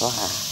说啊。